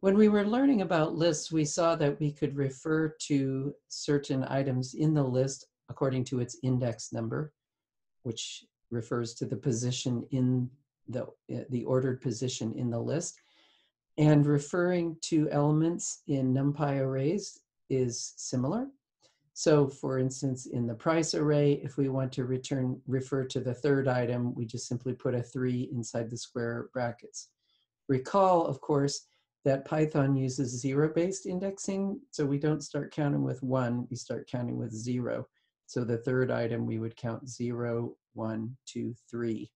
When we were learning about lists, we saw that we could refer to certain items in the list according to its index number, which refers to the position in the, eh, the ordered position in the list. And referring to elements in NumPy arrays is similar. So for instance, in the price array, if we want to return refer to the third item, we just simply put a three inside the square brackets. Recall, of course, that Python uses zero-based indexing, so we don't start counting with one, we start counting with zero. So the third item, we would count zero, one, two, three.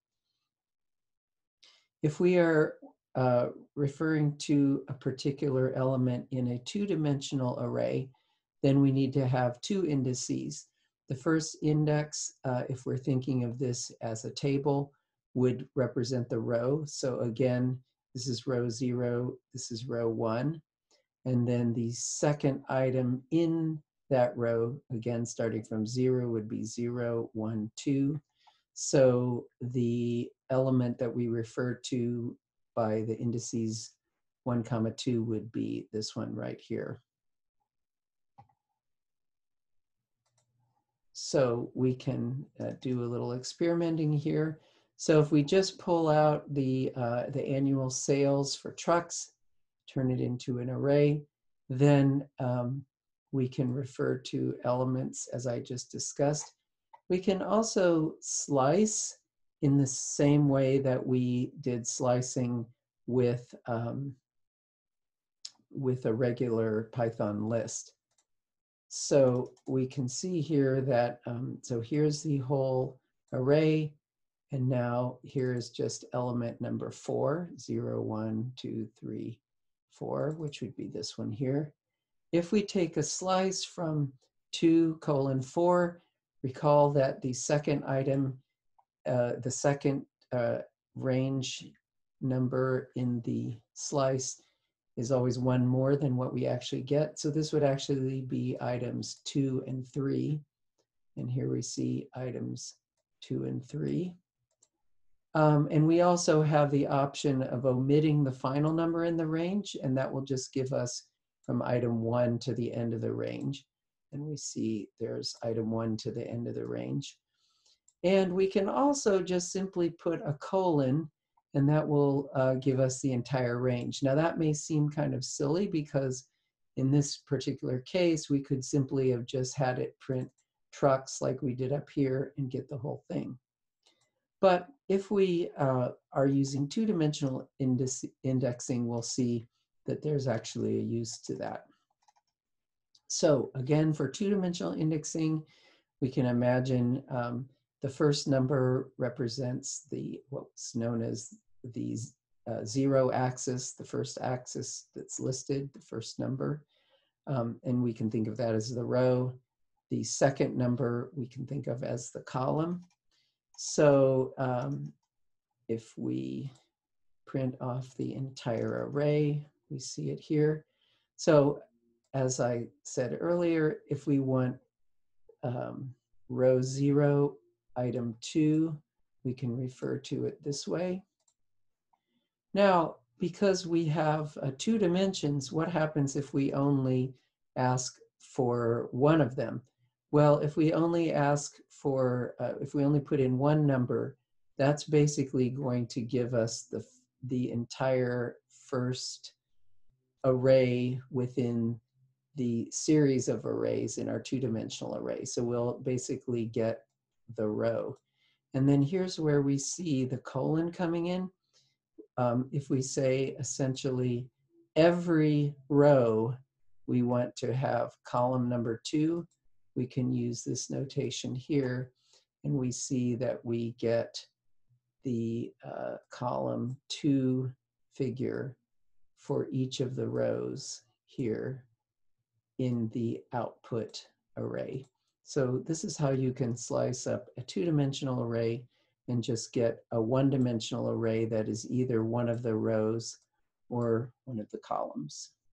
If we are uh, referring to a particular element in a two-dimensional array, then we need to have two indices. The first index, uh, if we're thinking of this as a table, would represent the row. So again, this is row zero, this is row one. And then the second item in that row, again, starting from zero would be zero, one, two. So the element that we refer to by the indices one comma two would be this one right here. So we can uh, do a little experimenting here. So if we just pull out the, uh, the annual sales for trucks, turn it into an array, then um, we can refer to elements as I just discussed. We can also slice in the same way that we did slicing with, um, with a regular Python list. So we can see here that, um, so here's the whole array. And now here's just element number four, zero, one, two, three, four, which would be this one here. If we take a slice from two colon four, recall that the second item, uh, the second uh, range number in the slice is always one more than what we actually get. So this would actually be items two and three. And here we see items two and three. Um, and we also have the option of omitting the final number in the range, and that will just give us from item one to the end of the range. And we see there's item one to the end of the range. And we can also just simply put a colon and that will uh, give us the entire range. Now that may seem kind of silly because in this particular case, we could simply have just had it print trucks like we did up here and get the whole thing. But if we uh, are using two-dimensional indexing, we'll see that there's actually a use to that. So again, for two-dimensional indexing, we can imagine um, the first number represents the what's known as the uh, zero axis, the first axis that's listed, the first number. Um, and we can think of that as the row. The second number we can think of as the column. So um, if we print off the entire array, we see it here. So as I said earlier, if we want um, row zero item two, we can refer to it this way. Now, because we have uh, two dimensions, what happens if we only ask for one of them? Well, if we only ask for, uh, if we only put in one number, that's basically going to give us the, the entire first array within the series of arrays in our two-dimensional array. So we'll basically get the row. And then here's where we see the colon coming in. Um, if we say essentially every row we want to have column number two, we can use this notation here and we see that we get the uh, column two figure for each of the rows here in the output array. So this is how you can slice up a two-dimensional array and just get a one-dimensional array that is either one of the rows or one of the columns.